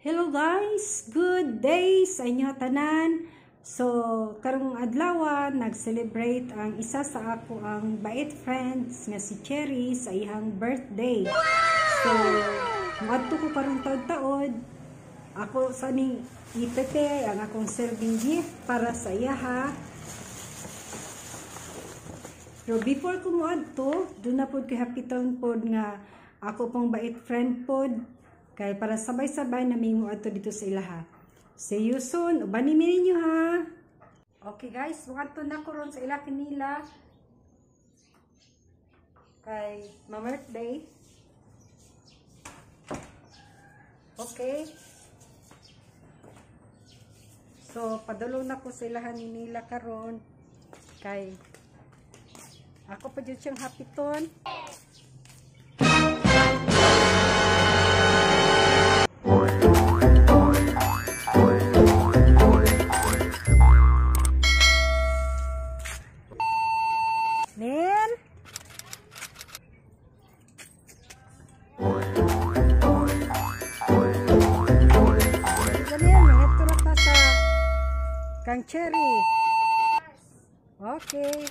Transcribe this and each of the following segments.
Hello guys, good day sa inyo tanan. So, karong adlaw nag-celebrate ang isa sa ako ang bait friends nga si Cherry sa iyang birthday. So, madto ko karong taod-taod. Ako sa ni ipepe ang akong serving gift para sa iya ha. So, before ko mo adto, doon na pod happy town pod nga ako pong bait friend pod kay para sabay-sabay na may mo adto dito sa ilaha. See you soon. Ubani mi ninyo ha. Okay guys, muadto na ko ron sa ila kanila. Kay ma birthday. Okay. So, padulong na ko sa ilahan ni nila karon kay ako pa dyan siyang happy ton. Kang Cherry. Okay.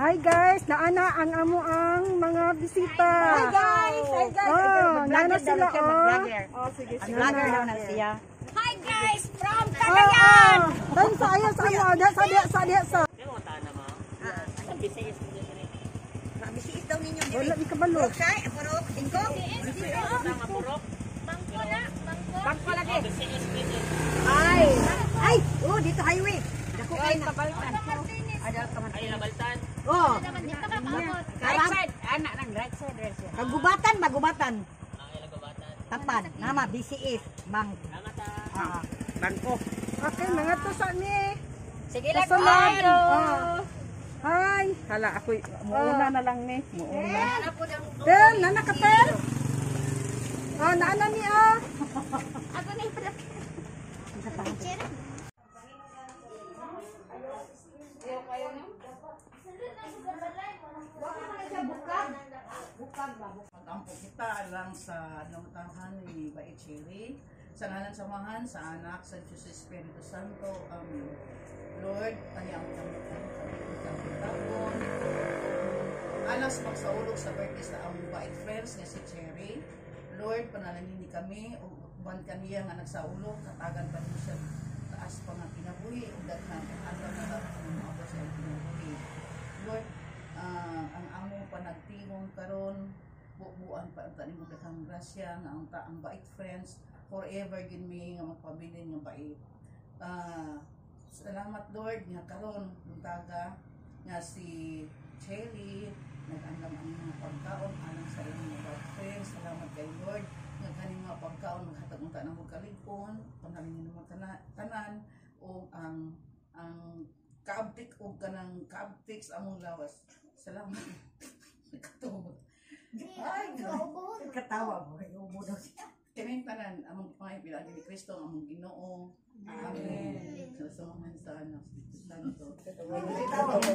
Hi guys, naana ang amo ang mga bisita. Hi guys! Hi guys! Oh, nana sila oh. Oh, sige, Ang vlogger daw na siya. Hi guys, from Oh, Cagayan! oh. Dan sa ayo sa ayo, da sa dia sa dia sa. Mabisiit daw ninyo. Wala ni kabalo. Kay, purok, ingko. Bangko na, bangko. Bangko lagi. Ay! Ay! Oh, dito highway. Dako kay na. Ada kaman. Ay, nabaltan. Oh, ka right side. Anak nang right side, side. Kagubatan, magubatan. Tapan, nama BCF, Bang. Ah, bangko. Okay, mga to sa ni. Sige lang, Kasunod. Hi. Hala, ako muuna na lang ni. Muuna. Pen, nana ka pen? Oh, naana ni ah. Ako na yung pala. Picture. Magampo kita lang sa namutangan ni Bait Cherry. Sa ngalan samahan sa anak sa Diyos Espiritu Santo. Amen. Lord, tani ang kamutan kami tapon. Alas magsaulog sa birthday sa among bait friends nga si Cherry. Lord, panalangin ni kami o ban kaniya nga nagsaulog katagan pa niyo sa taas pa nga kinabuhi ug daghan alam na ang mga sa kinabuhi. Lord, ah, ang amo panagtingong karon bubuan pa ang tanim mo daghang grasya nga ang ta ang bait friends forever gid mi nga magpabilin nga bait. Ah, salamat Lord nga karon buntaga nga si Cherry nag-andam ang mga pagkaon alang sa ilang mga friends. Salamat kay Lord nga kaning mga pagkaon maghatag unta nang kaligpon panalingin mo tanan, tanan o ang ang kaabtik o kanang kaabtiks among lawas. Salamat. Katubot. Ay. Katawa mo, ubo daw siya. Kini tanan among Panginoon pinagi ni Kristo among Ginoo. Amen. Sa samahan sa anak Santo. Happy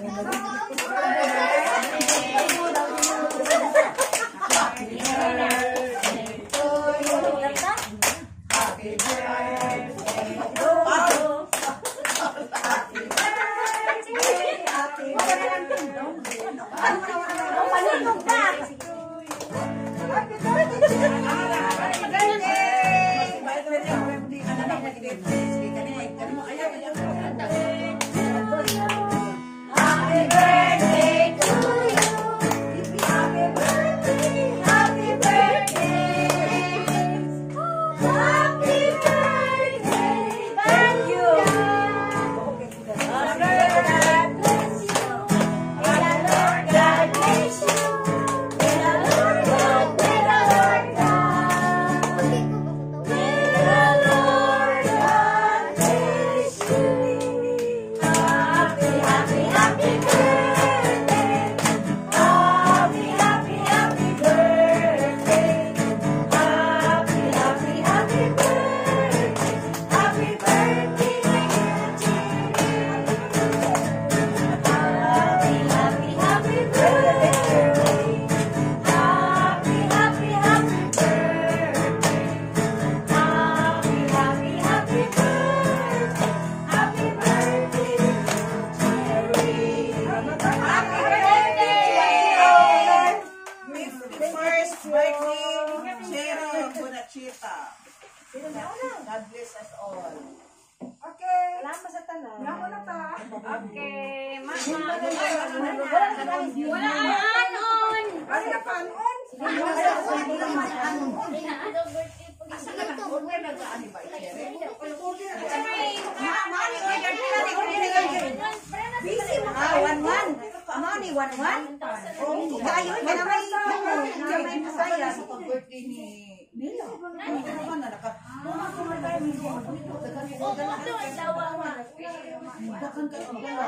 Okay, mama. Wala anon. Ay, kapanon. Ah, one one. One. Oh, gayon na may na may masaya. Sa birthday ni Nila. Ba na naka? Dakan ka ang dala.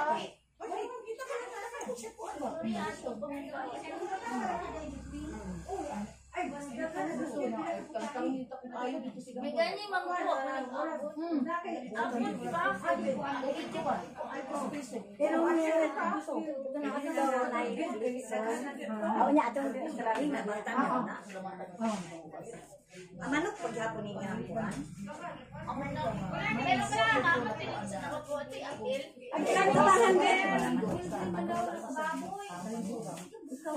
Bigyan niyo magbuo. Manok pag hapon ni nga buwan. Pero ba makapilit sa nakabuti ang il? O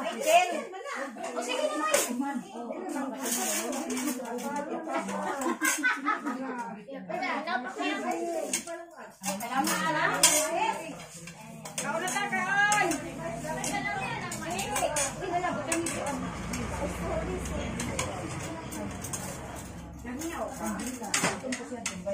sige naman. Wala, dapat kaya. Ayan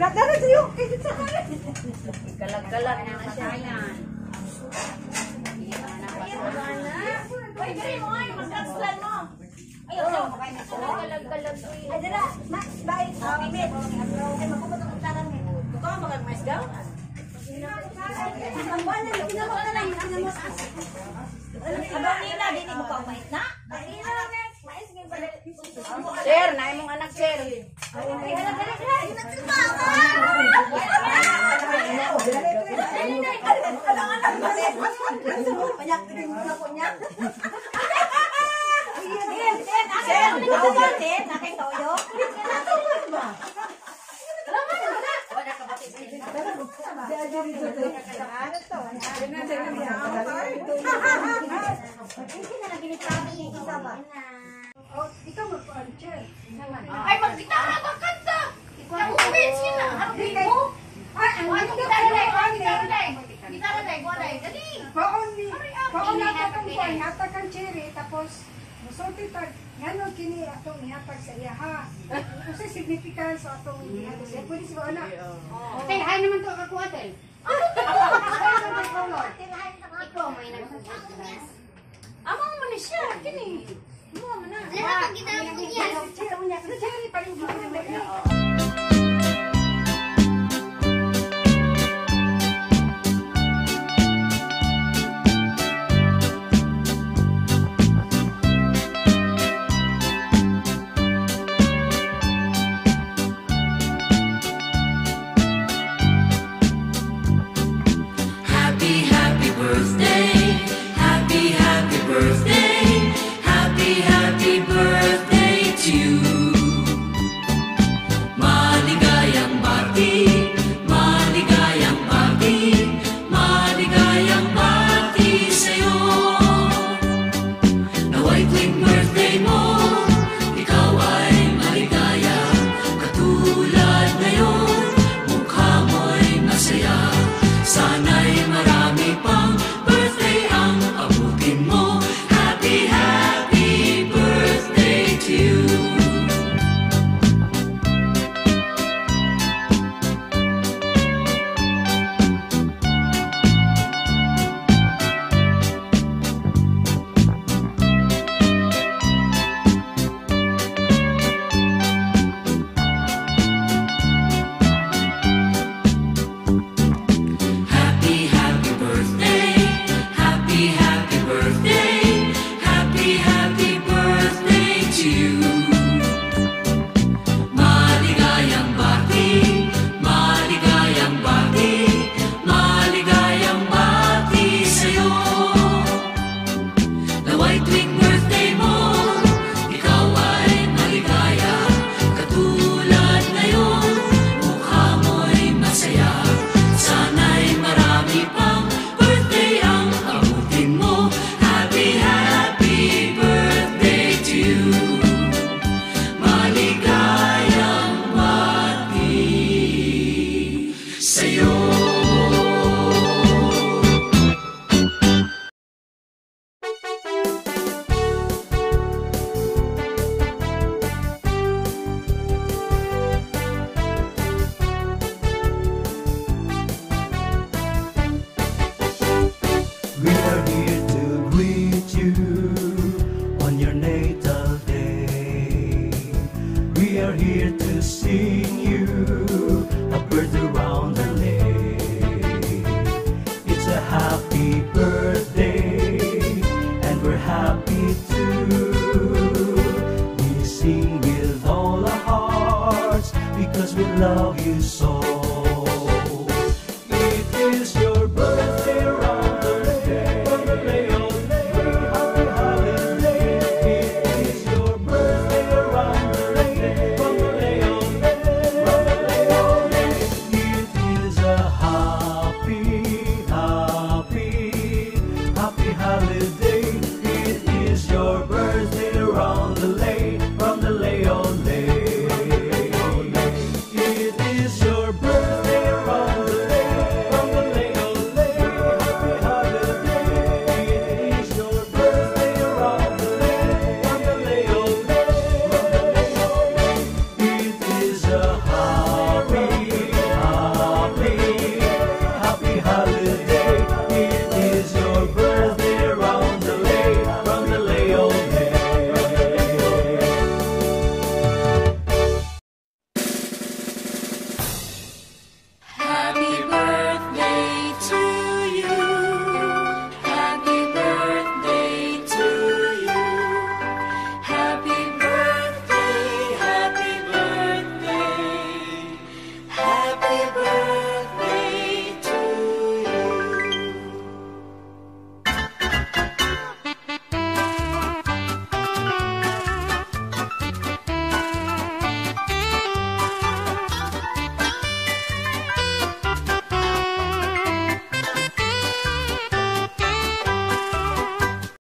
vlog na sa'yo. Galag-galag na na siya yan. Uy, dali mo ay, mag-gagslan mo. Ayaw, ayaw. Galag-galag ko yun. Ay, dala. Max, bye. Mimit. Ay, magkumot ang taran mo. Ito ang mga mais daw. Ang buwan na, pinamot na lang. Pinamot. Abang nila, dini mo pa mais na? Sir, na imong anak, sir. Ay, dala, dala, dala. Banyak din mo na po niya. Din, din, akin. Din, din, akin toyo. Ay, magbitaw na ba kanta? Nakupit sila. Ang. Ay, ang ano kita rin? Kita rin. Kita rin. Gualay. Dali. Baon ni, baon na nila. kuan, hatag cherry, tapos musulti tag, ngano kini atong ihatag sa iya ha. Kasi significance atong ihatag. Pwede si na. Okay, hay naman to kakuha tayo. Ikaw may nagsusulat. Amo mo na siya. Kini. Mo mo na. Lahat ang kita mo niya. Cherry, pa rin. love you so.